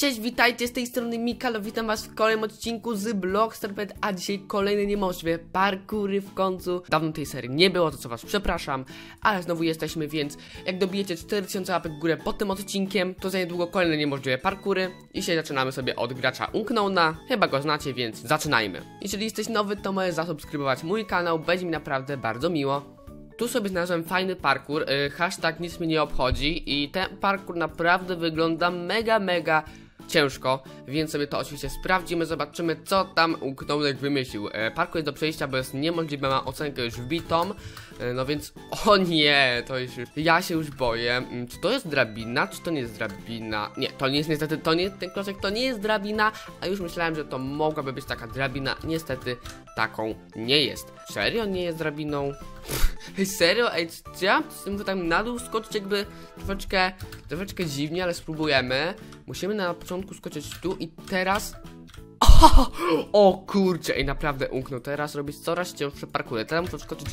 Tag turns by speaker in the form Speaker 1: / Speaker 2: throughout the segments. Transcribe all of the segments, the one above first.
Speaker 1: Cześć, witajcie z tej strony Mikalo, witam was w kolejnym odcinku z Blocksterped, a dzisiaj kolejny niemożliwe parkury w końcu. Dawno tej serii nie było, to co was przepraszam, ale znowu jesteśmy, więc jak dobijecie 4000 łapek w górę pod tym odcinkiem, to za niedługo kolejne niemożliwe parkury. Dzisiaj zaczynamy sobie od gracza Unknowna, chyba go znacie, więc zaczynajmy. Jeżeli jesteś nowy, to możesz zasubskrybować mój kanał, będzie mi naprawdę bardzo miło. Tu sobie znalazłem fajny parkour, yy, hashtag nic mnie nie obchodzi i ten parkour naprawdę wygląda mega, mega ciężko, więc sobie to oczywiście sprawdzimy, zobaczymy co tam Uknownek wymyślił. E, parkour jest do przejścia, bo jest niemożliwe, ma ocenkę już wbitą, e, no więc, o nie, to jest już, ja się już boję, Mm, czy to jest drabina, czy to nie jest drabina? Nie, to nie jest niestety, to nie, ten klocek to nie jest drabina, a już myślałem, że to mogłaby być taka drabina, niestety taką nie jest. Serio nie jest drabiną? Ej, serio? Ej, ja z tym tak na dół skoczyć jakby troszeczkę, troszeczkę dziwnie, ale spróbujemy. Musimy na początku skoczyć tu i teraz... O, o kurczę, ej, naprawdę umknął. Teraz robić coraz cięższe parkury. Teraz muszę skoczyć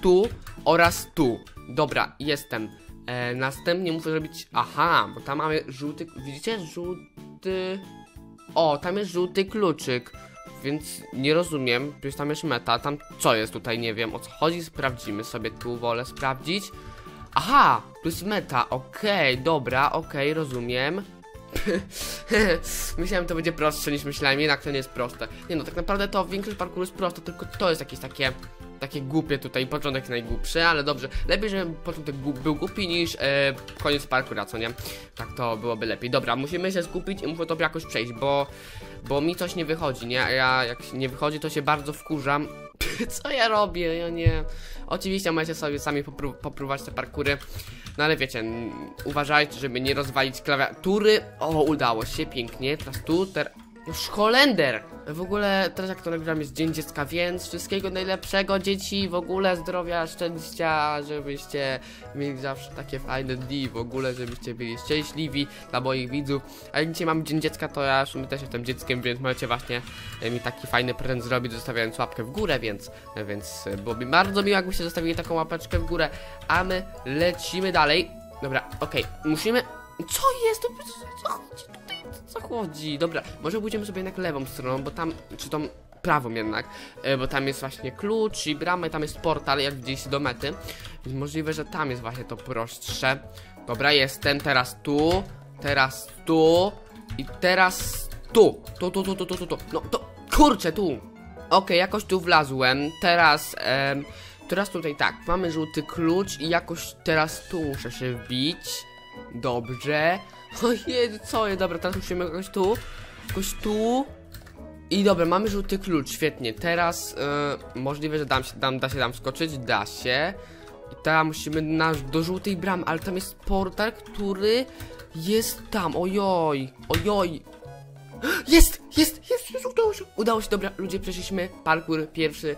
Speaker 1: tu oraz tu. Dobra, jestem. E, następnie muszę zrobić... Aha, bo tam mamy żółty... Widzicie? Żółty... O, tam jest żółty kluczyk. Więc nie rozumiem, przecież tam jest meta, tam co jest tutaj, nie wiem o co chodzi, sprawdzimy sobie tu, wolę sprawdzić. Aha, tu jest meta, okej, dobra, okej, rozumiem. Myślałem, to będzie prostsze niż myślałem, jednak to nie jest proste. Nie no, tak naprawdę to większość parkouru jest proste, tylko to jest jakieś takie takie głupie tutaj, początek najgłupszy, ale dobrze, lepiej, żeby początek był głupi niż e, koniec parkura, co nie? Tak to byłoby lepiej. Dobra, musimy się skupić i muszę to jakoś przejść, bo, bo mi coś nie wychodzi, nie? Ja jak nie wychodzi, to się bardzo wkurzam. co ja robię? Ja nie... Oczywiście możecie sobie sami popró popróbować te parkury, no ale wiecie, uważajcie, żeby nie rozwalić klawiatury. O, udało się, pięknie, teraz tu, teraz... No Holender! W ogóle teraz jak to nagrywam jest Dzień Dziecka, więc wszystkiego najlepszego dzieci, w ogóle zdrowia, szczęścia, żebyście mieli zawsze takie fajne dni, w ogóle żebyście byli szczęśliwi dla moich widzów. A jak dzisiaj mamy Dzień Dziecka, to ja sumie też jestem dzieckiem, więc możecie właśnie e, mi taki fajny prezent zrobić, zostawiając łapkę w górę, więc, e, więc e, byłoby bardzo miło, jakbyście zostawili taką łapeczkę w górę, a my lecimy dalej. Dobra, okej, musimy... Co jest? Co chodzi tutaj? Co chodzi? Dobra, może pójdziemy sobie jednak lewą stroną, bo tam, czy tą prawą jednak, e, bo tam jest właśnie klucz i brama i tam jest portal, jak widzieliście do mety, więc możliwe, że tam jest właśnie to prostsze. Dobra, jestem teraz tu, teraz tu i teraz tu, tu, tu, tu, tu, tu, tu, tu. no to, kurczę, tu. Okej, jakoś tu wlazłem, teraz, em, teraz tutaj tak, mamy żółty klucz i jakoś teraz tu muszę się wbić. Dobrze. Ojej, co jest? Dobra, teraz musimy jakoś tu. Jakoś tu. I dobra, mamy żółty klucz, świetnie. Teraz yy, możliwe, że dam się, dam, da się tam skoczyć, da się. I teraz musimy na, do żółtej bramy, ale tam jest portal, który jest tam. Ojoj, ojoj. Jest, jest, jest, jest, udało się. Udało się, dobra, ludzie, przeszliśmy parkour pierwszy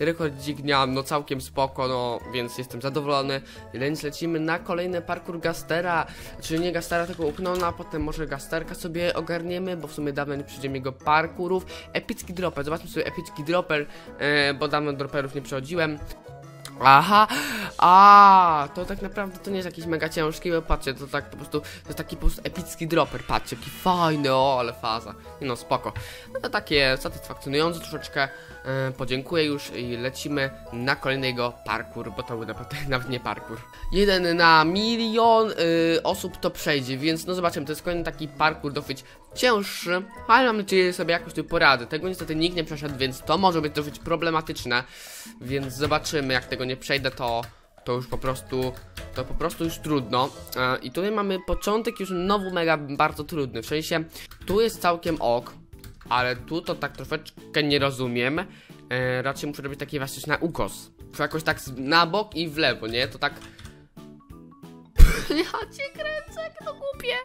Speaker 1: rekordzik dnia, no całkiem spoko, no więc jestem zadowolony. Więc lecimy na kolejny parkour Gastera, czyli nie Gastera, tylko Upnona, potem może Gasterka sobie ogarniemy, bo w sumie dawno nie przyjdziemy jego parkurów. Epicki dropper, zobaczmy sobie epicki dropper, e, bo dawno dropperów nie przechodziłem. Aha, a to tak naprawdę to nie jest jakiś mega ciężki, bo patrzcie, to tak po prostu, to jest taki po prostu epicki dropper, patrzcie, jaki fajny, o, ale faza, no spoko, no takie satysfakcjonujące troszeczkę, e, podziękuję już i lecimy na kolejnego parkour, bo to był naprawdę nawet nie parkour. Jeden na milion y, osób to przejdzie, więc no zobaczymy, to jest kolejny taki parkour dosyć cięższy, ale mam nadzieję, że sobie jakoś tu poradzę, tego niestety nikt nie przeszedł, więc to może być dosyć problematyczne, więc zobaczymy, jak tego nie przejdę, to to już po prostu, to po prostu już trudno. E, I tutaj mamy początek już znowu mega bardzo trudny, w sensie tu jest całkiem ok, ale tu to tak troszeczkę nie rozumiem. E, raczej muszę robić taki właśnie na ukos. Jakoś tak na bok i w lewo, nie? To tak... ja cię kręcę, jak to głupie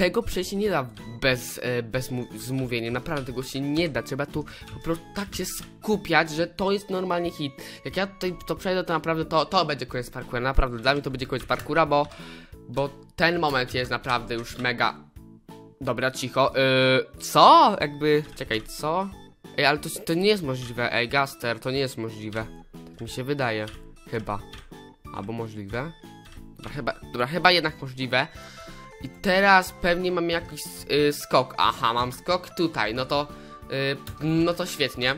Speaker 1: tego przejść nie da bez, e, bez zmówienia, naprawdę tego się nie da, trzeba tu po prostu tak się skupiać, że to jest normalnie hit. Jak ja tutaj to przejdę, to naprawdę to, to będzie koniec parkura, naprawdę, dla mnie to będzie koniec parkura, bo, bo ten moment jest naprawdę już mega... Dobra, cicho, yy, co? Jakby, czekaj, co? Ej, ale to, to nie jest możliwe, ej, Gaster, to nie jest możliwe. Tak mi się wydaje, chyba. Albo możliwe? Dobra, chyba, dobra, chyba jednak możliwe. I teraz pewnie mam jakiś y, skok. Aha, mam skok tutaj, no to. Y, no to świetnie.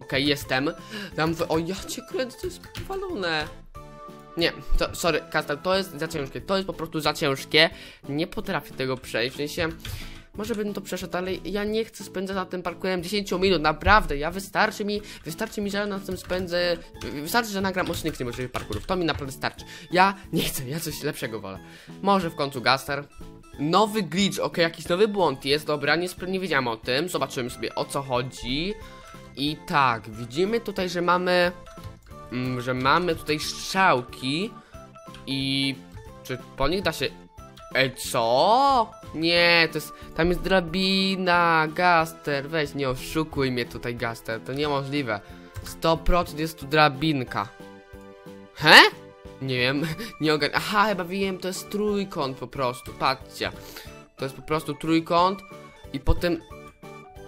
Speaker 1: Okej, jestem. Dam w... O, ja cię kręcę, to jest powalone. Nie, to, sorry, Kastel, to jest za ciężkie. To jest po prostu za ciężkie. Nie potrafię tego przejść. W sensie. Może bym to przeszedł, ale ja nie chcę spędzać na tym parkurem 10 minut, naprawdę, ja wystarczy mi, wystarczy mi, że na tym spędzę, wystarczy, że nagram odcinek z niemożliwych parkurów, to mi naprawdę starczy. Ja nie chcę, ja coś lepszego wolę. Może w końcu Gaster. Nowy glitch, ok, jakiś nowy błąd jest, dobra, nie, nie wiedziałem o tym, zobaczymy sobie o co chodzi. I tak, widzimy tutaj, że mamy, mm, że mamy tutaj strzałki i czy po nich da się Ej, co? Nie, to jest. Tam jest drabina, Gaster. Weź, nie oszukuj mnie tutaj, Gaster. To niemożliwe. 100% jest tu drabinka. He? Nie wiem, nie ogarniam. Aha, chyba wiem, to jest trójkąt po prostu. Patrzcie. To jest po prostu trójkąt i potem.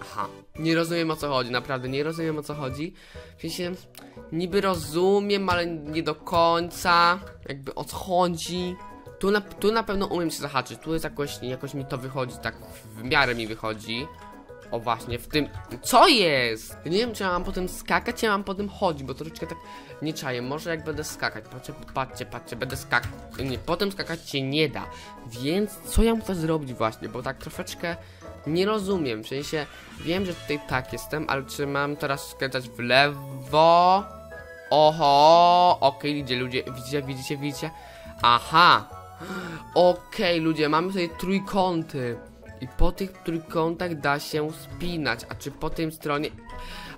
Speaker 1: Aha, nie rozumiem o co chodzi, naprawdę nie rozumiem o co chodzi. W sensie, niby rozumiem, ale nie do końca. Jakby o co chodzi. Tu na, tu na pewno umiem się zahaczyć, tu jest jakoś, jakoś mi to wychodzi, tak w miarę mi wychodzi. O właśnie, w tym... Co jest? Nie wiem, czy ja mam potem skakać, czy ja mam potem chodzić, bo troszeczkę tak nie czaję. Może jak będę skakać, patrzcie, patrzcie, patrzcie, będę skakać. Nie, potem skakać się nie da. Więc co ja muszę zrobić właśnie, bo tak troszeczkę nie rozumiem. W sensie, wiem, że tutaj tak jestem, ale czy mam teraz skręcać w lewo? Oho, okej, okay, ludzie, ludzie, widzicie, widzicie, widzicie? Aha, Okej, ludzie, mamy tutaj trójkąty. I po tych trójkątach da się spinać. A czy po tym stronie...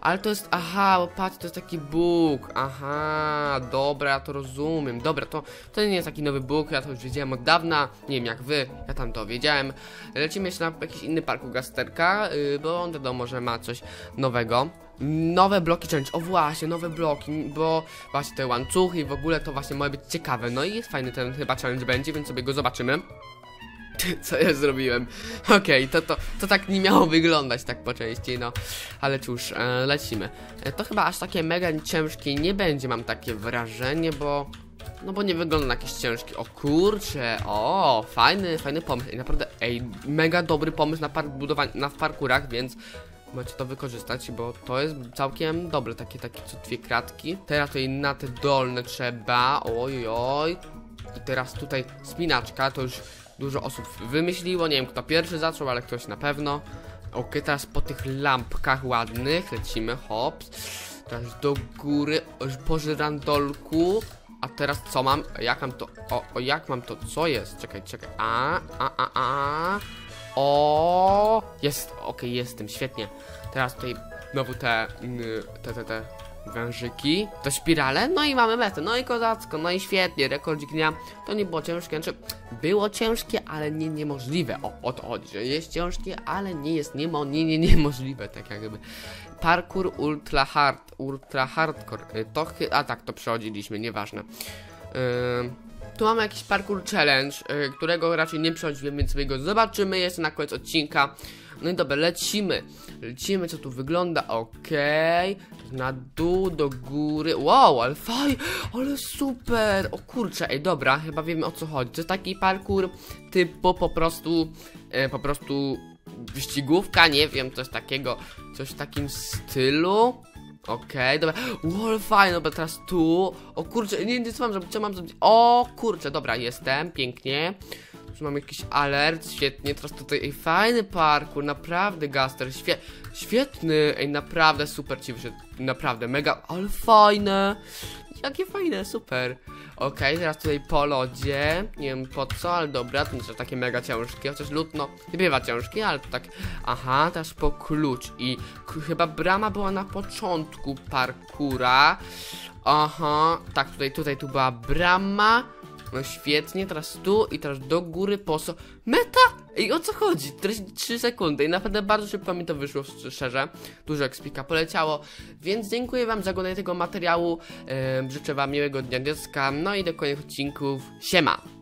Speaker 1: Ale to jest, aha, patrz, to jest taki bóg, aha, dobra, ja to rozumiem, dobra, to, to nie jest taki nowy bóg, ja to już wiedziałem od dawna, nie wiem jak wy, ja tam to wiedziałem. Lecimy jeszcze na jakiś inny parku gasterka, yy, bo on wiadomo, że ma coś nowego. Nowe bloki challenge, o właśnie, nowe bloki, bo właśnie te łańcuchy i w ogóle to właśnie może być ciekawe, no i jest fajny ten chyba challenge będzie, więc sobie go zobaczymy. Co ja zrobiłem? Okej, okay, to, to, to tak nie miało wyglądać tak po części, no. Ale cóż, e, lecimy. E, to chyba aż takie mega ciężkie nie będzie, mam takie wrażenie, bo... No bo nie wygląda na jakiś ciężki. O kurcze, o, fajny, fajny pomysł. I naprawdę, ej, mega dobry pomysł na, park budowanie, na parkurach, więc macie to wykorzystać, bo to jest całkiem dobre, takie, takie co dwie kratki. Teraz tutaj na te dolne trzeba, oj, oj. I teraz tutaj spinaczka, to już dużo osób wymyśliło, nie wiem kto pierwszy zaczął, ale ktoś na pewno. Ok, teraz po tych lampkach ładnych lecimy, hops. Teraz do góry, po żyrandolku. A teraz co mam? Jak mam to? O, o jak mam to? Co jest? Czekaj, czekaj. A, a, a, a. O, jest, okay, jestem, świetnie. Teraz tutaj znowu te, mm, te, te, te wężyki, to spirale, no i mamy metę, no i kozacko, no i świetnie, rekordzik dnia, to nie było ciężkie, znaczy było ciężkie, ale nie niemożliwe, o, o to chodzi, że jest ciężkie, ale nie jest niemo, nie, nie, niemożliwe, tak jakby. Parkour ultra hard, ultra hardcore, y, to, a tak, to przechodziliśmy, nieważne. Yy, tu mamy jakiś parkour challenge, yy, którego raczej nie przechodziłem, więc sobie go zobaczymy jeszcze na koniec odcinka. No i dobra, lecimy. Lecimy, co tu wygląda, okej. Okay. Na dół, do góry. Wow, ale faj, ale super. O kurczę, ej, dobra, chyba wiemy o co chodzi. To jest taki parkour typu po prostu, e, po prostu wyścigówka, nie wiem, coś takiego, coś w takim stylu. Okej, okay, dobra. Wow, fajnie, dobra, teraz tu. O kurczę, nie wiem, co mam zrobić, co mam zrobić. O kurczę, dobra, jestem, pięknie. Tu mam jakiś alert, świetnie, teraz tutaj, ej, fajny parkour, naprawdę, Gaster, świe świetny, ej, naprawdę, super ci wyszedł, naprawdę, mega, ale fajne, jakie fajne, super. Okay, teraz tutaj po lodzie, nie wiem po co, ale dobra, to są takie mega ciężkie, chociaż lód, no, nie bywa ciężki, ale to tak, aha, teraz po klucz i chyba brama była na początku parkura, aha, tak, tutaj, tutaj tu była brama, no świetnie, teraz tu i teraz do góry, poso. Meta? I o co chodzi? 3 sekundy i naprawdę bardzo szybko mi to wyszło, szczerze. Dużo ekspika poleciało, więc dziękuję wam za oglądanie tego materiału. Życzę wam miłego dnia dziecka, no i do kolejnych odcinków. Siema!